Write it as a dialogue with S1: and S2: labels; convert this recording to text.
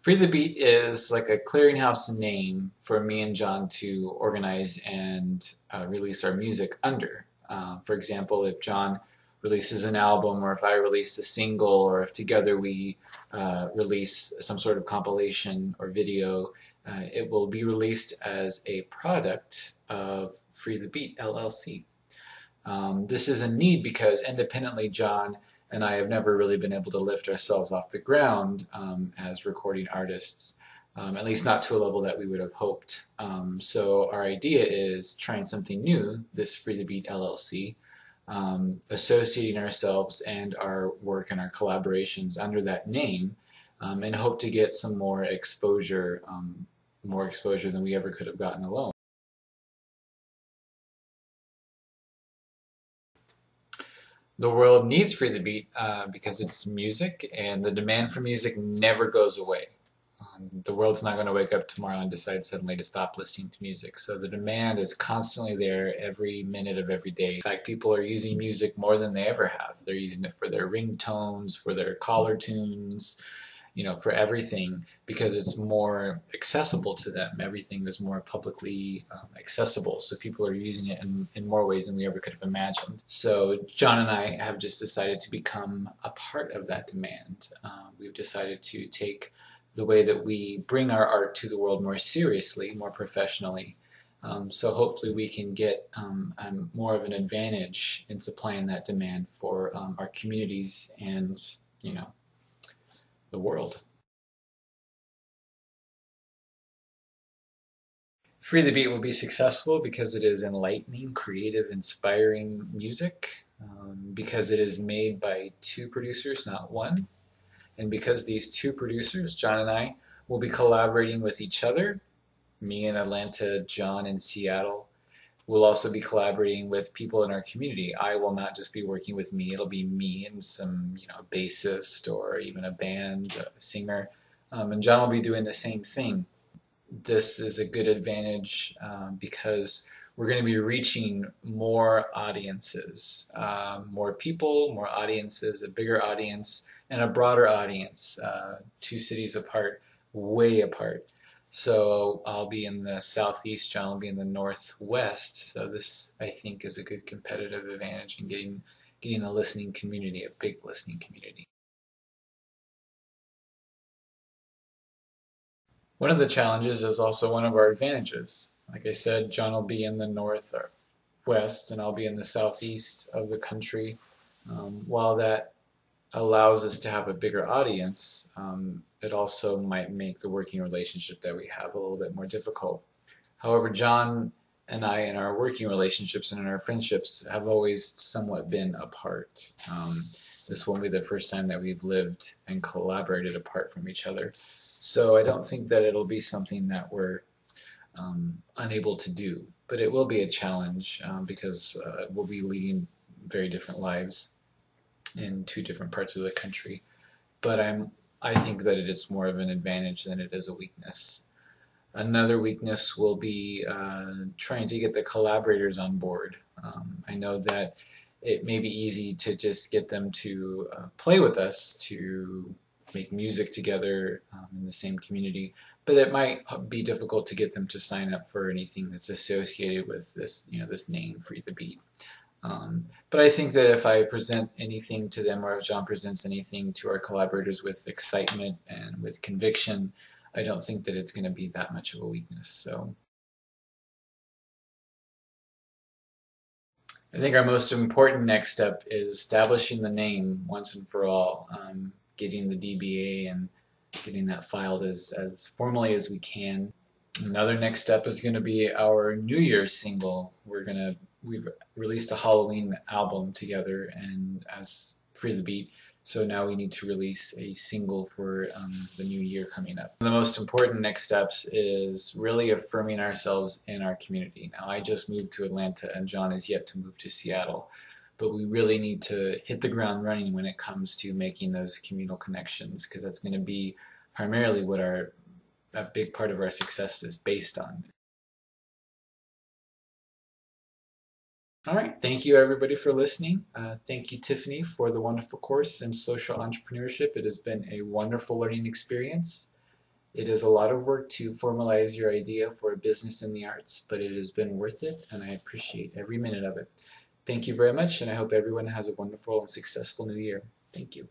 S1: Free the Beat is like a clearinghouse name for me and John to organize and uh, release our music under. Uh, for example, if John releases an album or if I release a single or if together we uh, release some sort of compilation or video, uh, it will be released as a product of Free the Beat LLC. Um, this is a need because independently John and I have never really been able to lift ourselves off the ground um, as recording artists, um, at least not to a level that we would have hoped. Um, so our idea is trying something new, this Free the Beat LLC, um, associating ourselves and our work and our collaborations under that name, um, and hope to get some more exposure, um, more exposure than we ever could have gotten alone. The world needs Free the Beat uh, because it's music, and the demand for music never goes away. Um, the world's not going to wake up tomorrow and decide suddenly to stop listening to music. So the demand is constantly there every minute of every day. In fact, people are using music more than they ever have. They're using it for their ringtones, for their caller tunes, you know, for everything because it's more accessible to them. Everything is more publicly um, accessible, so people are using it in, in more ways than we ever could have imagined. So John and I have just decided to become a part of that demand. Uh, we've decided to take the way that we bring our art to the world more seriously, more professionally. Um, so hopefully we can get um, more of an advantage in supplying that demand for um, our communities and, you know, the world. Free the Beat will be successful because it is enlightening, creative, inspiring music, um, because it is made by two producers, not one, and because these two producers, John and I, will be collaborating with each other, me in Atlanta, John in Seattle, We'll also be collaborating with people in our community. I will not just be working with me, it'll be me and some, you know, bassist or even a band, a singer. Um, and John will be doing the same thing. This is a good advantage um, because we're going to be reaching more audiences, um, more people, more audiences, a bigger audience, and a broader audience, uh, two cities apart, way apart. So I'll be in the southeast, John will be in the northwest. So this, I think, is a good competitive advantage in getting getting a listening community, a big listening community. One of the challenges is also one of our advantages. Like I said, John will be in the north or west, and I'll be in the southeast of the country. Um, while that allows us to have a bigger audience, um, it also might make the working relationship that we have a little bit more difficult. However, John and I in our working relationships and in our friendships have always somewhat been apart. Um, this won't be the first time that we've lived and collaborated apart from each other. So I don't think that it'll be something that we're um, unable to do. But it will be a challenge um, because uh, we'll be leading very different lives in two different parts of the country. But I'm I think that it is more of an advantage than it is a weakness. Another weakness will be uh, trying to get the collaborators on board. Um, I know that it may be easy to just get them to uh, play with us, to make music together um, in the same community, but it might be difficult to get them to sign up for anything that's associated with this, you know, this name, Free the Beat. Um, but I think that if I present anything to them or if John presents anything to our collaborators with excitement and with conviction, I don't think that it's going to be that much of a weakness. So I think our most important next step is establishing the name once and for all, um, getting the DBA and getting that filed as, as formally as we can. Another next step is going to be our New Year's single. We're going to we've released a Halloween album together and as Free the Beat. So now we need to release a single for um, the new year coming up. The most important next steps is really affirming ourselves in our community. Now I just moved to Atlanta and John is yet to move to Seattle. But we really need to hit the ground running when it comes to making those communal connections because that's going to be primarily what our a big part of our success is based on. All right, thank you everybody for listening. Uh, thank you Tiffany for the wonderful course in social entrepreneurship. It has been a wonderful learning experience. It is a lot of work to formalize your idea for a business in the arts, but it has been worth it, and I appreciate every minute of it. Thank you very much, and I hope everyone has a wonderful and successful new year. Thank you.